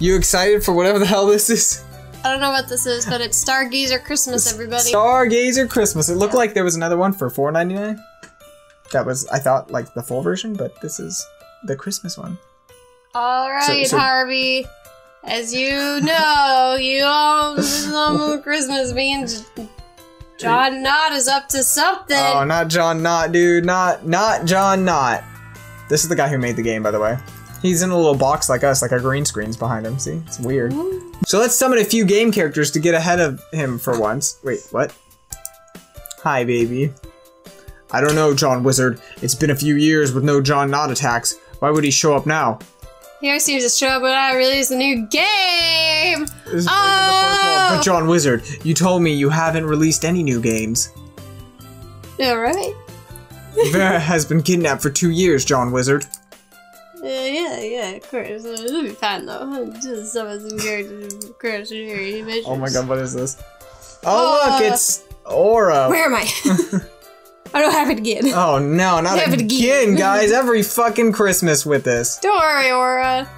You excited for whatever the hell this is? I don't know what this is, but it's Stargazer Christmas, everybody. Stargazer Christmas. It looked Yeah. like there was another one for $4.99. That was, I thought, like the full version, but this is the Christmas one. All right, so- Harvey. As you know, you all Christmas means John Knott is up to something. Oh, not John Knott, dude. Not, not John Knott. This is the guy who made the game, by the way. He's in a little box like us, like our green screen's behind him. See? It's weird. So let's summon a few game characters to get ahead of him for once. Wait, what? Hi, baby. I don't know, John Wizard. It's been a few years with no John Not attacks. Why would he show up now? Here seems to show up when I release a new game. This is Oh! But John Wizard, you told me you haven't released any new games. All right. Vera has been kidnapped for two years, John Wizard. Uh, yeah, yeah, of course. Uh, It'll be fine though. Just some of some characters, of course, here, Oh my god, what is this? Oh, Uh, look, it's Aura. Where am I? I don't have it again. Oh no, not Have it again, again. guys. Every fucking Christmas with this. Don't worry, Aura.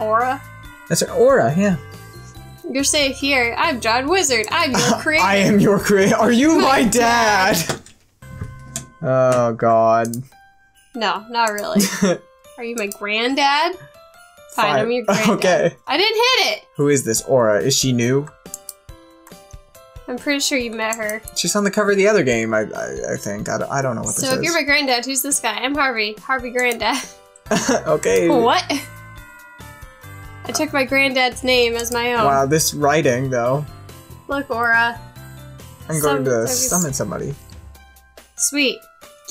Aura? That's Aura, yeah. You're safe here. I'm John Wizard. I'm your creator. I am your creator. Are you my, My dad? Oh god. No, not really. Are you my granddad? Fine, I'm your granddad. Okay. I didn't hit it. Who is this Aura? Is she new? I'm pretty sure you met her. She's on the cover of the other game, I, I, I think. I don't, I don't know what So this if you're my granddad, who's this guy? I'm Harvey. Harvey Granddad. okay. what? I took my granddad's name as my own. Wow, this writing though. Look, Aura. I'm Some- going to summon somebody. Sweet.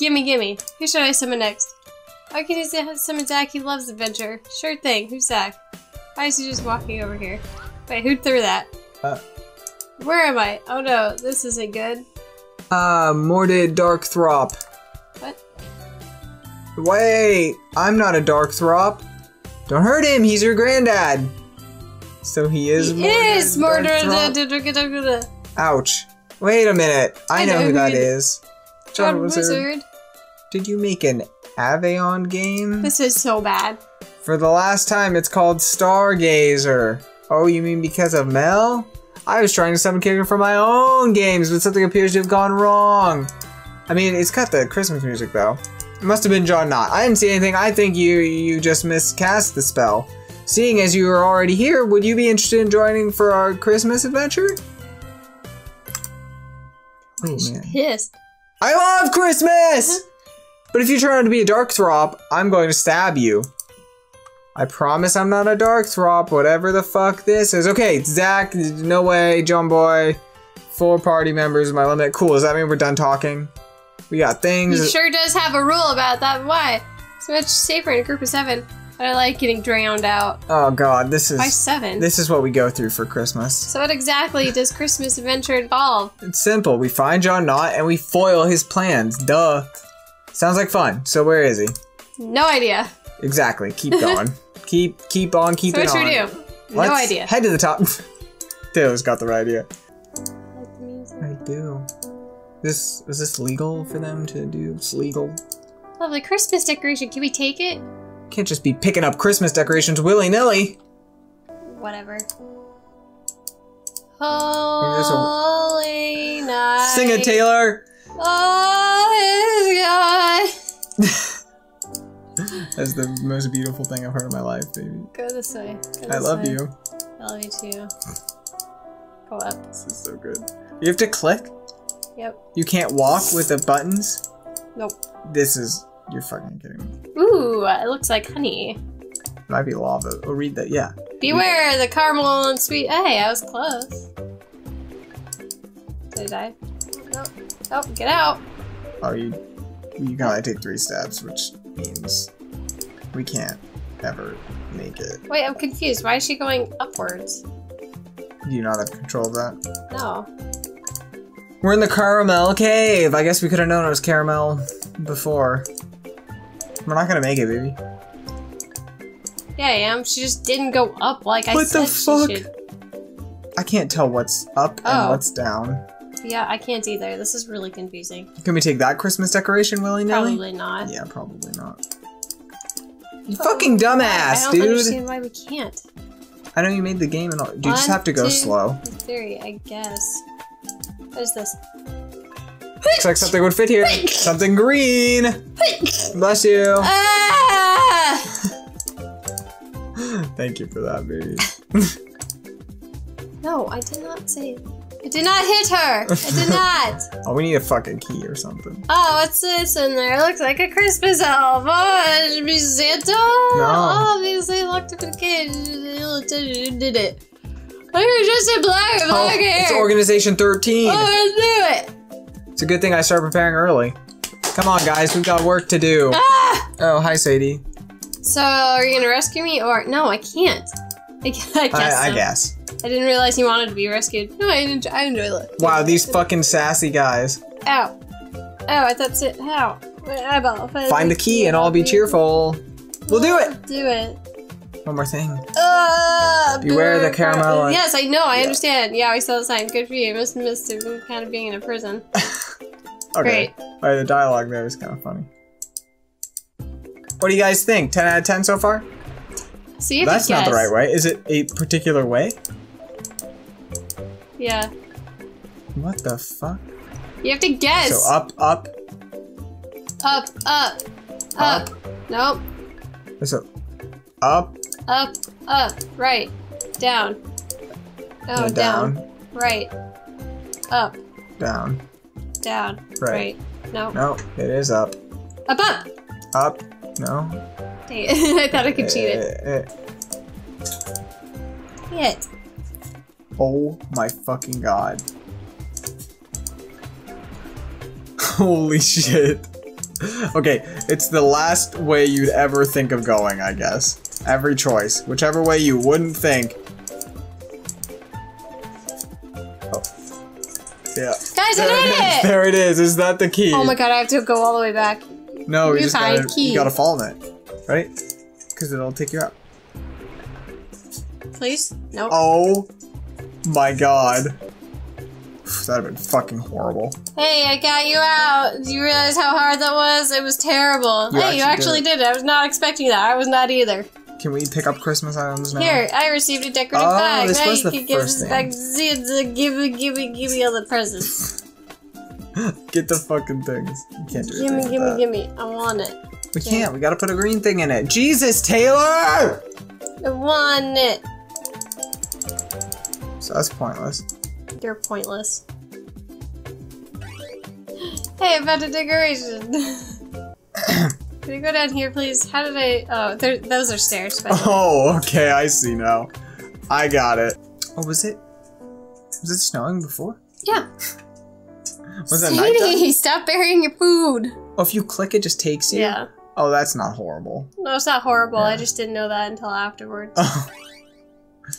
Gimme, gimme. Who should I summon next? I can use to summon Zach. He loves adventure. Sure thing. Who's Zach? Why is he just walking over here? Wait, who threw that? Uh. Where am I? Oh no, this isn't good. Ah, Mordid Dark Throp. What? Wait, I'm not a Dark Throp. Don't hurt him, he's your granddad. So he is He Mordid is murder. Ouch. Wait a minute. I, I know, know who who that is. John Wizard. Did you make an Avion game? This is so bad. For the last time, it's called Stargazer. Oh, you mean because of Mel? I was trying to summon character for my own games, but something appears to have gone wrong. I mean, it's got the Christmas music though. It must have been John Knott. I didn't see anything. I think you you just miscast the spell. Seeing as you are already here, would you be interested in joining for our Christmas adventure? Oh man. Pissed. I love Christmas! Uh-huh. But if you turn out to be a dark throp, I'm going to stab you. I promise I'm not a dark throp, whatever the fuck this is. Okay, Zach, no way, John Boy. Four party members, my limit. Cool, does that mean we're done talking? We got things. He sure does have a rule about that. Why? It's much safer in a group of seven. But I like getting drowned out Oh god, this is by seven. this is what we go through for Christmas. So what exactly does Christmas adventure involve? It's simple. We find John Knott and we foil his plans. Duh. Sounds like fun. So where is he? No idea. Exactly. Keep going. keep keep on So keeping what should we do? Let's no idea. Head to the top. Taylor's got the right idea. Like the music. I do. This is this legal for them to do? It's legal. Lovely Christmas decoration. Can we take it? Can't just be picking up Christmas decorations willy nilly. Whatever. there's Holy night. Sing it, Taylor. Oh, his That's the most beautiful thing I've heard in my life, baby. Go this way. Go I love way. you. I love you too. Go up. This is so good. You have to click. Yep. You can't walk with the buttons. Nope. This is. You're fucking kidding me. Ooh, it looks like honey. Might be lava. Oh, read that. Yeah. Beware the caramel and sweet. Hey, I was close. Did I? Nope. Oh, get out. Are you. You can only take three steps, which means we can't ever make it. Wait, I'm confused. Why is she going upwards? Do you not have control of that? No. We're in the caramel cave. I guess we could have known it was caramel before. We're not gonna make it, baby. Yeah, I am. She just didn't go up like I said What the fuck? she should. I can't tell what's up and Oh. what's down. Yeah, I can't either. This is really confusing. Can we take that Christmas decoration willy nilly? Probably not. Yeah, probably not. You fucking dumbass, dude. I don't understand why we can't. I know you made the game and all. You just have to go two, slow. Three, I guess. What is this? Looks like something would fit here. Something green. Bless you. Ah! Thank you for that, baby. No, I did not say. I did not hit her. I did not. Oh, we need a fucking key or something. Oh, what's this in there? It looks like a Christmas elf. Oh, it should be Santa. No. Obviously, looked at the kid. Did it. Are you just in black and Oh, hair? it's Organization 13. Oh, I knew it. It's a good thing I started preparing early. Come on, guys, we've got work to do. Ah! Oh, hi, Sadie. So, are you gonna rescue me or no? I can't. I, guess. I, guess I, I guess. I didn't realize he wanted to be rescued. No, I enjoy, I enjoy it. Wow, these fucking sassy guys. Ow. Oh, I thought it. How? Eyeball. Find the key and I'll be cheerful. We'll do it. Do it. One more thing. Uh, Beware the caramel Yes, I know. I Yeah. understand. Yeah, we saw the sign. Good for you. Must missed it. Kind of being in a prison. Okay. Alright, the dialogue there is kind of funny. What do you guys think? 10 out of 10 so far? So you have That's not the right way. Is it a particular way? Yeah. What the fuck? You have to guess. So up, up, up, up, up. Nope. so up, Up, up. Right. Down. Oh, down. down, Right. Up, down. down. Right. Right. No. No, it is up. Up, up. Up, no. Dang it. I thought I could cheat it. Eh, eh, eh. Oh my fucking god. Holy shit. Okay, it's the last way you'd ever think of going, I guess. Every choice. Whichever way you wouldn't think. Oh. Yeah. Guys, I There it did is. it! There it is. Is that the key? Oh my god, I have to go all the way back. No, you You just gotta, key. you gotta fall in it. Right? Because it'll take you out. Please? Nope. Oh my god. That'd have been fucking horrible. Hey, I got you out. Do you realize how hard that was? It was terrible. You hey, you actually actually did it. I was not expecting that. I was not either. Can we pick up Christmas items now? Here, I received a decorative Oh, bag. this now was you the can give first this thing. back to uh, Give me, give me, give me all the presents. Get the fucking things. You can't do Gimme, anything gimme, gimme. I want it. We can't. We gotta put a green thing in it. Jesus, Taylor! I want it. So that's pointless. You're pointless. Hey, I found a decoration. Can you go down here, please? How did I? Oh, there, those are stairs. By the way. Oh, okay. I see now. I got it. Oh, was it? Was it snowing before? Yeah. Was that? Sadie, stop burying your food. Oh, if you click, it just takes you. Yeah. Oh, that's not horrible. No, it's not horrible. I just didn't know that until afterwards.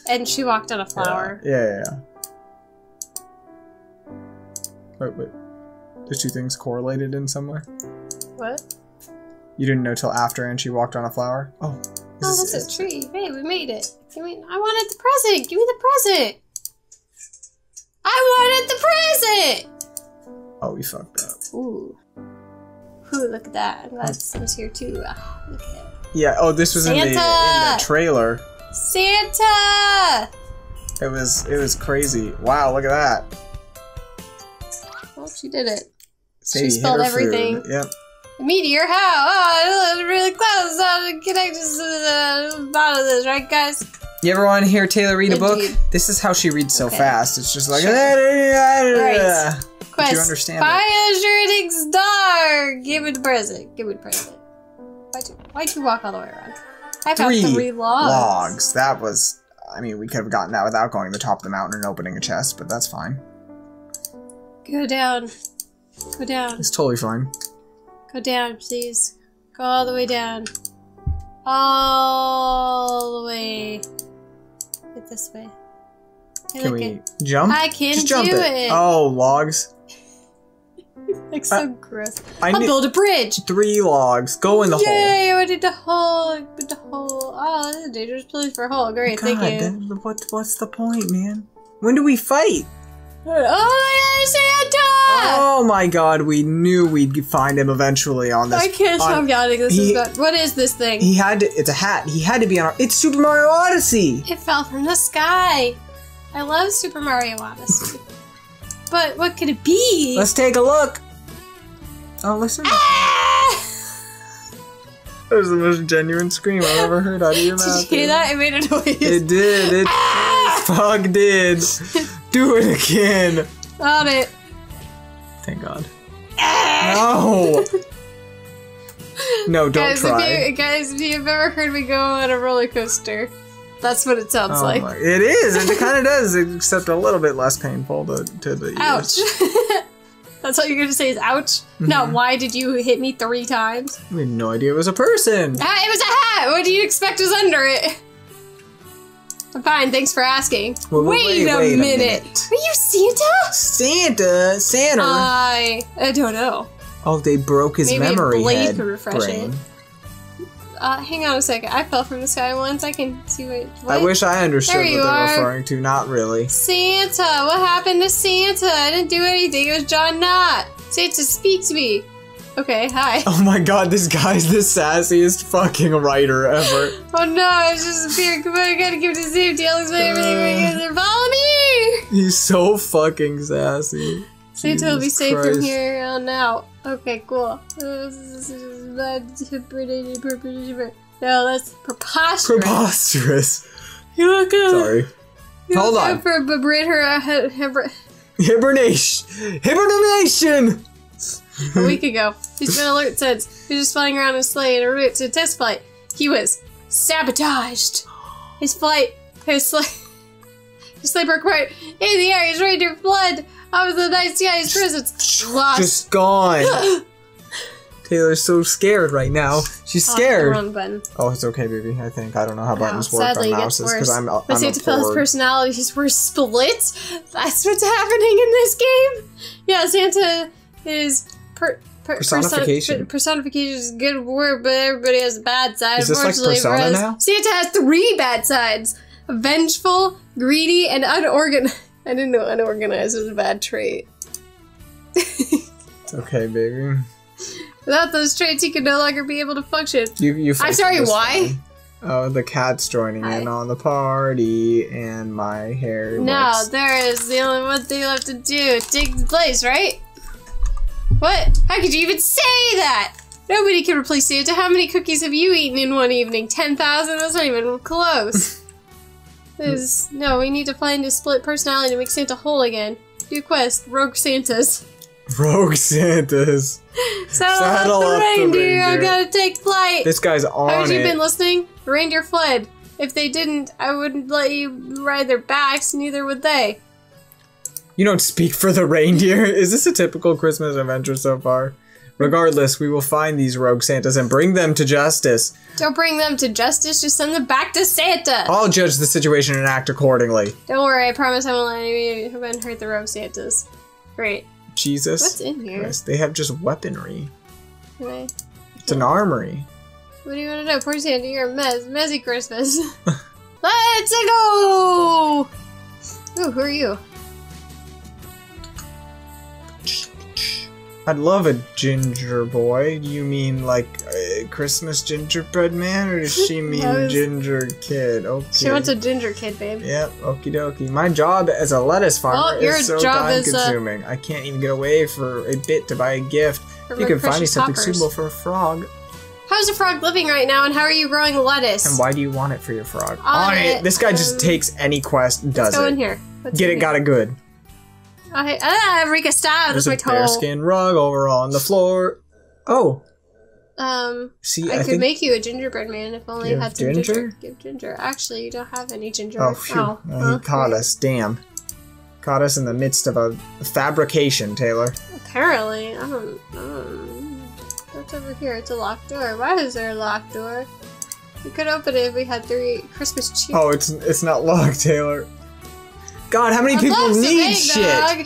And she walked on a flower. Yeah, yeah, yeah. Wait, wait. The two things correlated in some way. What? You didn't know till after, and she walked on a flower. Oh, Oh, that's is- a tree. Hey, we made it. Give me. I wanted the present. Give me the present. I wanted the present. Oh, we fucked up. Ooh. Ooh, look at that. I'm glad Sam's here too. Ah, look at it. Yeah. Oh, this was in the, in the trailer. Santa! It was it was crazy. Wow, look at that. Oh, she did it. Sadie hit spelled everything. Food. Yep. Meteor, how? Oh, it was really close. Uh, connected to the bottom of this, right, guys? You ever want to hear Taylor read a book? This is how she reads so Okay. fast. It's just like. Sure. Right. Quest. you understand a shooting star. Give it the present. Give it the present. Why'd you, why'd you walk all the way around? I found Three three logs. Logs. That was. I mean, we could have gotten that without going to the top of the mountain and opening a chest, but that's fine. Go down. Go down. It's totally fine. Go down, please. Go all the way down. All the way. Get this way. Hey, Can we it. jump? I can Just jump do it. it. Oh, logs. like so uh, gross. I I'll build a bridge. three logs. Go in the hole. Yay! I did the hole. I the hole. Oh, this is a dangerous place for a hole. Great, God, thank you. what, what's the point, man? When do we fight? Oh, Santa! Oh my god, we knew we'd find him eventually on this. I can't stop yawning. This he- is bad. What is this thing? He had to. It's a hat. He had to be on. Our, it's Super Mario Odyssey. It fell from the sky. I love Super Mario Odyssey. But what could it be? Let's take a look. Oh, listen. Ah! That was the most genuine scream I've ever heard out of your mouth. Did you hear that? It made a noise. It did. It Ah! fuck did. Do it again. On it. Thank God. Ah! No. No, don't guys, try. If you, guys, if you've ever heard me go on a roller coaster, that's what it sounds Oh like. my- it is, and it kind of does, except a little bit less painful to, to the Ouch. that's all you're gonna say is ouch? Not Mm-hmm. why did you hit me three times? I had no idea it was a person. Ah, it was a hat! What do you expect was under it? I'm fine, thanks for asking. Wait, wait, wait, a, wait a minute. minute. Are you Santa? Santa, Santa. I I don't know. oh, they broke his maybe a memory blade head could refresh brain. it. Uh, hang on a second. I fell from the sky once. I can see what. I wish I understood There what they're are. referring to. Not really. Santa! What happened to Santa? I didn't do anything. It was John Knott. Santa, speak to me. Okay, hi. Oh my god, this guy's the sassiest fucking writer ever. Oh no, it's just a fear. Come on, I gotta give it to safety. I'll explain everything Uh. Follow me! He's so fucking sassy. Santa will be Jesus safe from here on out. Okay, cool. No, that's preposterous. Preposterous. You're not gonna. Sorry. You're Hold not on. gonna For he- Hibernation. Hibernation. a week ago. He's been alert since. He was just flying around his sleigh en route to a test flight. He was sabotaged. His flight, his sleigh, his sleigh broke apart in the air. He's ready to flood over the night sky. His presence lost. Just gone. Taylor's so scared right now. She's Oh, the scared. wrong button. Oh, it's okay, baby. I think I don't know how Wow, buttons work on mouses because I'm I'm Santa Phil's bored. personalities were split. That's what's happening in this game. Yeah, Santa is per, per, Personification. Person, personification is a good word, but everybody has a bad side. Is this like unfortunately, Persona now? Santa has three bad sides: vengeful, greedy, and unorganized. I didn't know unorganized was a bad trait. It's okay, baby. Without those traits, he could no longer be able to function. You you. I'm sorry, why? Oh, the cat's joining in on the party, and my hair. No, looks- there is the only one thing left to do. Take the place, right? What? How could you even say that? Nobody can replace Santa. How many cookies have you eaten in one evening? 10,000? That's not even close. There's, no, we need to find a split personality to make Santa whole again. New quest, Rogue Santas. Rogue Santas. Saddle, Saddle up the up the reindeer, I reindeer. gotta take flight. This guy's How on have you been listening? The reindeer fled. If they didn't, I wouldn't let you ride their backs, neither would they. You don't speak for the reindeer. Is this a typical Christmas adventure so far? Regardless, we will find these rogue Santas and bring them to justice. Don't bring them to justice, just send them back to Santa. I'll judge the situation and act accordingly. Don't worry, I promise I won't let anyone hurt the rogue Santas. Great. Jesus. What's in here? Christ, They have just weaponry. Can I- It's an armory. What do you want to know? Poor Santa, you're a mess. Messy Christmas. Let's go! Ooh, who are you? I'd love a ginger boy. Do you mean like a Christmas gingerbread man, or does she mean was- ginger kid? Okay. She wants a ginger kid, babe. Yep, okie dokie. My job as a lettuce farmer Well, your is so job time is, uh, consuming. I can't even get away for a bit to buy a gift. You can find me something hoppers. suitable for a frog. How's a frog living right now, and how are you growing lettuce? And why do you want it for your frog? On On it. it, This guy just um, takes any quest, does Let's go it. in here. What's Get it, here? got it good. Oh, hey, ah, Rika, stop! There's That's a my toe. bearskin rug over on the floor. Oh, Um, see, I, I, could think. make you a gingerbread man if only You have had some ginger? ginger? Give ginger. Actually, you don't have any ginger. oh, phew. Oh, huh? he caught us. Damn. Caught us in the midst of a fabrication, Taylor. Apparently, I don't. Um, what's over here? It's a locked door. Why is there a locked door? We could open it if we had three Christmas cheer. Oh, it's it's not locked, Taylor. God, how many I'd people need shit? dog.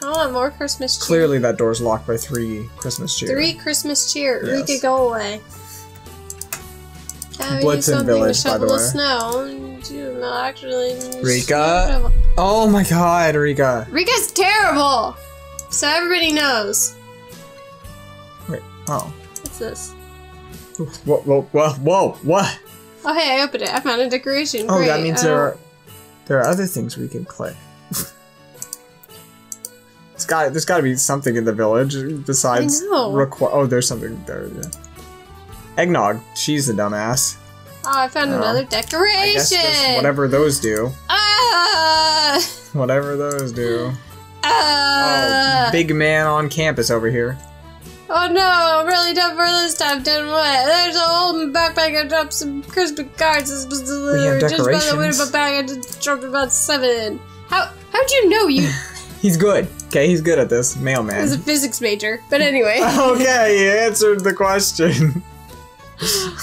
I want more Christmas cheer. Clearly, that door's locked by three Christmas cheer. Three Christmas cheer. We Yes. could go away. Blitzen Village, by the way. snow. No, actually. Rika? Oh my God, Rika. Rika's terrible. So everybody knows. Wait. Oh. What's this? Whoa, whoa, whoa, whoa, what? Oh hey, I opened it. I found a decoration. Oh, Great. that means Uh, there are there are other things we can click. it's got there's got to be something in the village besides requ- Oh, there's something there. Yeah. Eggnog. She's the dumbass. Oh, I found Oh. another I guess decoration. just whatever those do. Ah. Whatever those do. Ah. oh, big man on campus over here. Oh no, I'm really done for this time. Done what? There's a hole in my backpack. I dropped some Christmas cards. This was delivered just by the way of my bag. I just dropped about seven. How? How'd you know you He's good. Okay, he's good at this. Mailman. Was a physics major? But anyway, okay, he answered the question.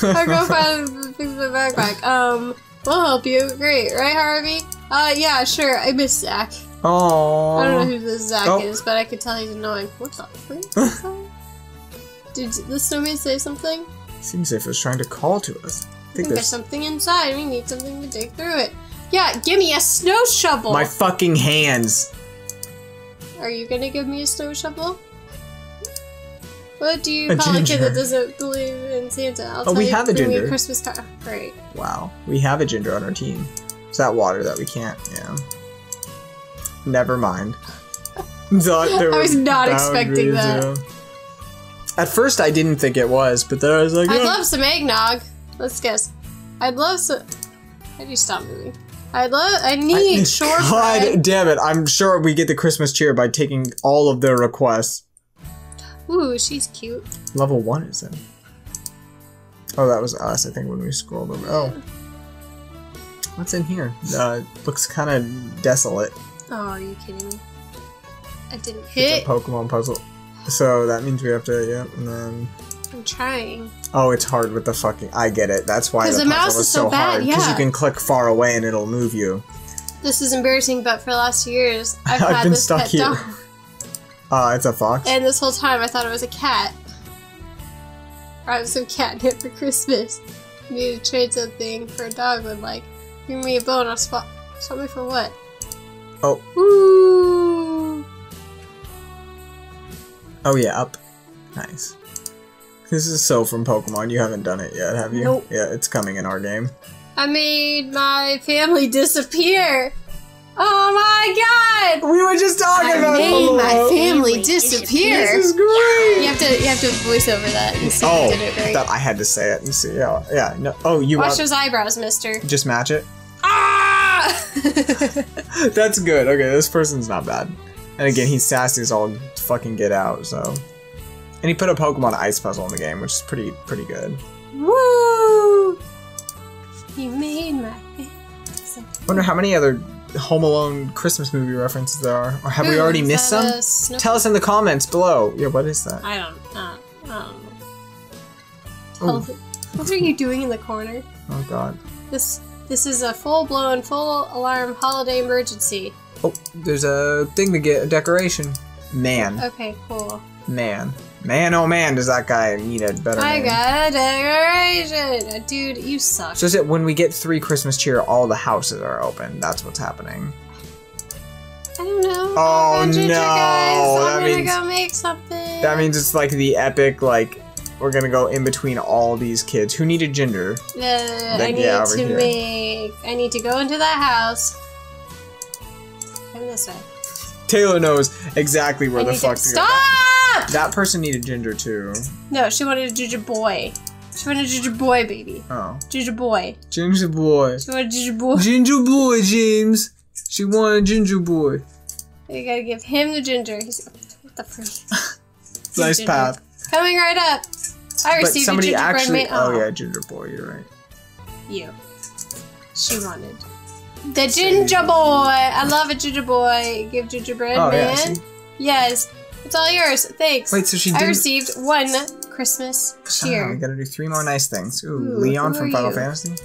I'll go find fix my backpack. Um, we'll help you. Great, right, Harvey? Uh, yeah, sure. I miss Zach. Oh. I don't know who this Zach Oh. is, but I can tell he's annoying. What the frick? Did the snowman say something? Seems if it's trying to call to us. I think there's there's something inside. We need something to dig through it. Yeah, give me a snow shovel. my fucking hands. Are you gonna give me a snow shovel? What do you A call a kid that doesn't believe in Santa? I'll Oh, tell we you have a ginger. Christmas card. Great. Wow, we have a ginger on our team. Is that water that we can't? Yeah. Never mind. I was not expecting that. At first, I didn't think it was, but then I was like, I'd love some eggnog. Let's guess. I'd love some. How do you stop moving? I'd love. I need I- shortbread. God damn it! I'm sure we get the Christmas cheer by taking all of their requests. Ooh, she's cute. Level one is in. Oh, that was us. I think when we scrolled over. Oh, what's in here? Uh, looks kind of desolate. Oh, are you kidding me? I didn't It's hit. a Pokemon puzzle. So that means we have to, yeah, and then. I'm trying. Oh, it's hard with the fucking. I get it. That's why the, the mouse is so bad, hard. Because you can click far away and it'll move you. This is embarrassing, but for the last years, I've, I've had been this stuck pet here. dog. Uh, it's a fox. And this whole time I thought it was a cat. I was some catnip for Christmas. Need to trade something for a dog would like. Give me a bone, I'll swap. Swap me for what? Oh. Ooh. Oh yeah, up. Nice. This is so from Pokemon. You haven't done it yet, have you? Nope. Yeah, it's coming in our game. I made my family disappear. Oh my god! We were just talking I about made my Pokemon. family disappear. This is great. You have to you have to voice over that and see oh, if you did it right. that I had to say it and see. Yeah, yeah. No. Oh, you Watch those eyebrows, mister. just match it? Ah! That's good. Okay, this person's not bad. And again, he's sassy as all fucking get out. So, and he put a Pokemon Ice puzzle in the game, which is pretty pretty good. Woo! You made my Wonder how many other Home Alone Christmas movie references there are, or have we already missed some? snow- Tell us in the comments below. Yeah, what is that? I don't. Uh, I don't know. What are you doing in the corner? Oh god. This this is a full blown, full alarm holiday emergency. Oh, there's a thing to get a decoration. Man, Okay, cool. man, man. Oh man, does that guy need a better I name? got a decoration, Uh, dude. You suck. So is it when we get three Christmas cheer, all the houses are open? That's what's happening. I don't know. Oh, no, Guys. that I'm means- gonna go make something. That means it's like the epic, like we're gonna go in between all these kids who need a ginger. Uh, I need yeah, to here. make. I need to go into that house. Come this way. Taylor knows exactly where I the fuck to to go. stop. That person needed ginger too. No, she wanted a ginger boy. She wanted a ginger boy, baby. Oh, Ginger boy. ginger boy, She wanted ginger boy. ginger boy, James. She wanted ginger boy. You gotta give him the ginger. He's what the freak? Nice Ginger. path. Coming right up. I But received somebody a gingerbread actually. man. Oh yeah, ginger boy. You're right. You. She wanted. The ginger boy! I love a ginger boy. Give gingerbread Oh man. See? Yes. It's all yours. Thanks. Wait, so she I received one Christmas Oh, we gotta do three more nice things. Ooh, Ooh, Leon from Final you? Fantasy.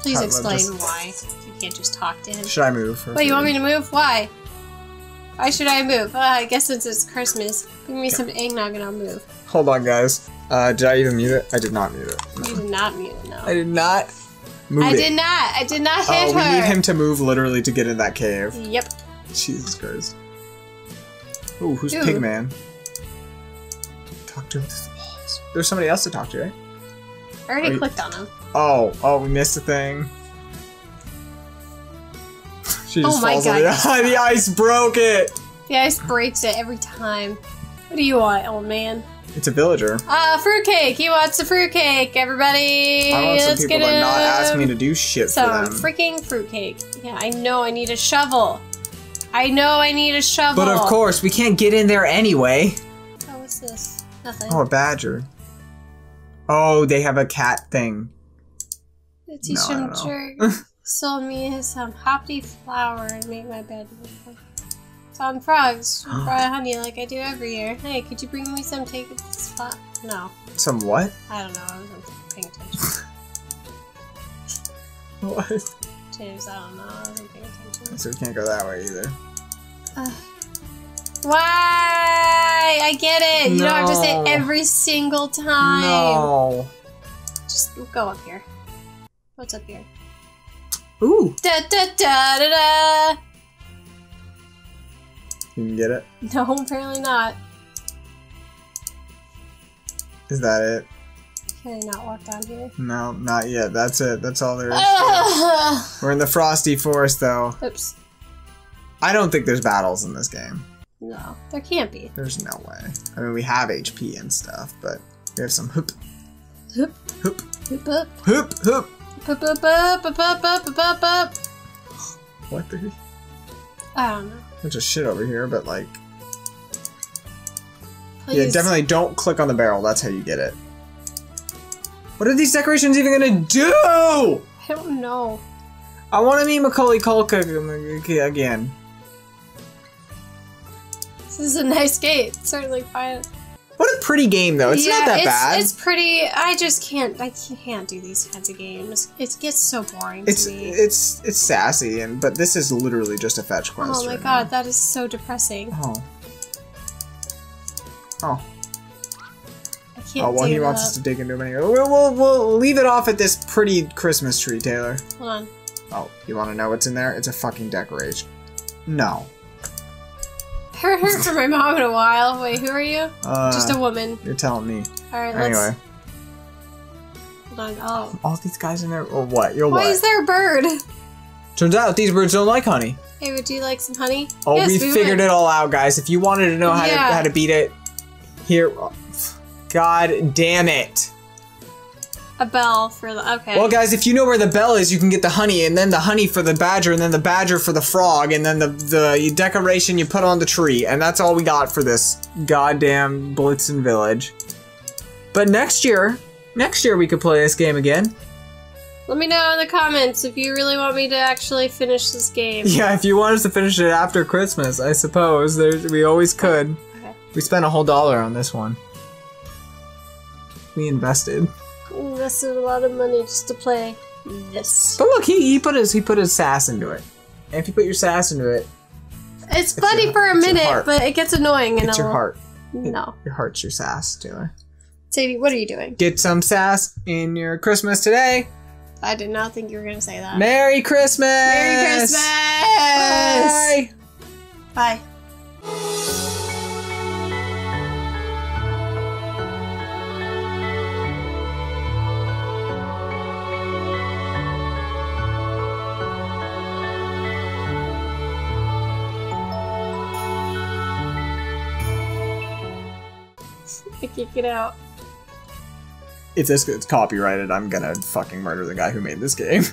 Please explain just- why. You can't just talk to him. Should I move? Wait, you want me to move? Why? Why should I move? Uh, I guess since it's Christmas, bring me some eggnog and I'll move. Hold on, guys. Uh, did I even mute it? I did not mute it. You did not mute it, no. I did not move I it. did not. I did not oh, hit Oh, we her. need him to move literally to get in that cave. Yep. Jesus Christ. Ooh, who's Ooh. Pigman? Talk to him through the walls. There's somebody else to talk to, right? I already Are you- clicked on him. Oh, oh, we missed a thing. she just Oh my falls God, the, the ice broke it. The ice breaks it every time. What do you want, old man? It's a villager. Uh, fruitcake. He wants a fruitcake. Everybody, I want some let's people get to not ask me to do shit some for them. freaking fruitcake. Yeah, I know. I need a shovel. I know. I need a shovel. But of course, we can't get in there anyway. Oh, what's this? Nothing. Oh, a badger. Oh, they have a cat thing. Teach no, him don't jerk. Sold me some hoppy flour and made my bed. It's on frogs. Fry honey like I do every year. Hey, could you bring me some? Take this spot. No, Some what? I don't know. I wasn't paying attention. What? James, I don't know. I wasn't paying attention. So we can't go that way either. Why? I get it. You don't have to say every single time. No. Just go up here. What's up here? Ooh. Da da da da da. You can get it? No, apparently not. Is that it? Can I not walk down here? No, not yet. That's it. That's all there is. Ah! We're in the frosty forest, though. Oops. I don't think there's battles in this game. No, there can't be. There's no way. I mean, we have HP and stuff, but we have some hoop. Hoop. Hoop. Hoop hoop, Hoop. Hoop. Hoop up up up up up up up. What the? I don't know. Bunch of shit over here, but like, Please. yeah, definitely don't click on the barrel. That's how you get it. What are these decorations even gonna do? I don't know. I want to meet Macaulay Culkin again. This is a nice gate. Certainly fine. What a pretty game, though. It's yeah, not that it's, bad. It's pretty. I just can't. I can't do these kinds of games. It gets so boring It's to me. it's it's sassy, and but this is literally just a fetch quest. oh my right god, now. that is so depressing. Oh. Oh. I can't. Oh well, he it wants up. us to dig into him anyway. We'll, we'll, we'll leave it off at this pretty Christmas tree, Taylor. Hold on. Oh, you want to know what's in there? It's a fucking decoration. No. Haven't heard from my mom in a while. Wait, who are you? Uh, Just a woman. You're telling me. All right, Anyway, let's. Hold on. Oh. all these guys in there. Or what? You're Why what? is there a bird? Turns out these birds don't like honey. Hey, would you like some honey? Oh, yes, we, figured would. it all out, guys. If you wanted to know how to how to beat it, here. God damn it. A bell for the. Okay. Well, guys, if you know where the bell is, you can get the honey, and then the honey for the badger, and then the badger for the frog, and then the the decoration you put on the tree, and that's all we got for this goddamn Blitzen Village. But next year, next year we could play this game again. Let me know in the comments if you really want me to actually finish this game. Yeah, if you want us to finish it after Christmas, I suppose there's we always could. Okay. We spent a whole dollar on this one. We invested. Invested a lot of money just to play this. But look, he, he put his he put his sass into it. And if you put your sass into it, It's funny your- for a minute, but it gets annoying and your I'll- heart. No. Your heart's your sass, Taylor. Sadie, what are you doing? Get some sass in your Christmas today. I did not think you were gonna say that. Merry Christmas! Merry Christmas! Bye! Bye. I can't get out. If this gets copyrighted, I'm gonna fucking murder the guy who made this game.